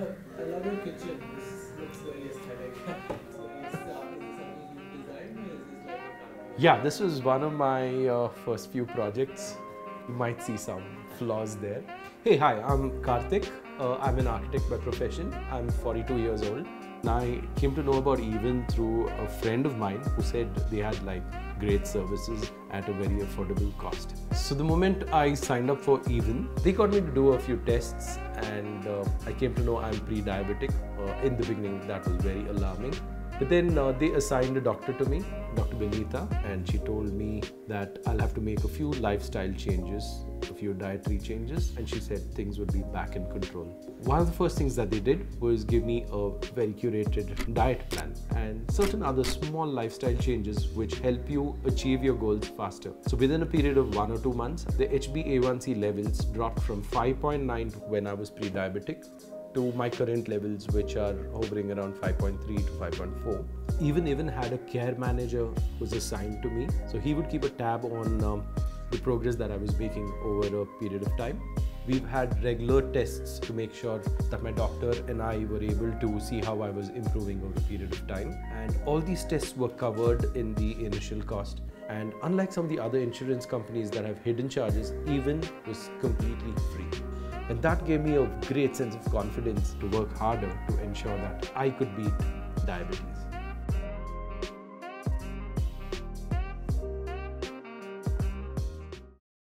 I love your kitchen. This looks very aesthetic. uh? Yeah, this was one of my uh, first few projects. You might see some flaws there. Hey, hi, I'm Karthik. Uh, I'm an architect by profession. I'm 42 years old. And I came to know about Even through a friend of mine who said they had like great services at a very affordable cost. So the moment I signed up for Even, they got me to do a few tests and uh, I came to know I'm pre-diabetic. Uh, in the beginning, that was very alarming. But then uh, they assigned a doctor to me, Dr. Benita, and she told me that I'll have to make a few lifestyle changes, a few dietary changes, and she said things would be back in control. One of the first things that they did was give me a very curated diet plan and certain other small lifestyle changes which help you achieve your goals faster. So within a period of one or two months, the HbA1c levels dropped from 5.9 when I was pre-diabetic to my current levels which are hovering around 5.3 to 5.4 even even had a care manager who was assigned to me. So he would keep a tab on um, the progress that i was making over a period of time. We've had regular tests to make sure that my doctor and i were able to see how i was improving over a period of time. And all these tests were covered in the initial cost. And unlike some of the other insurance companies that have hidden charges even was completely free and that gave me a great sense of confidence to work harder to ensure that I could beat diabetes.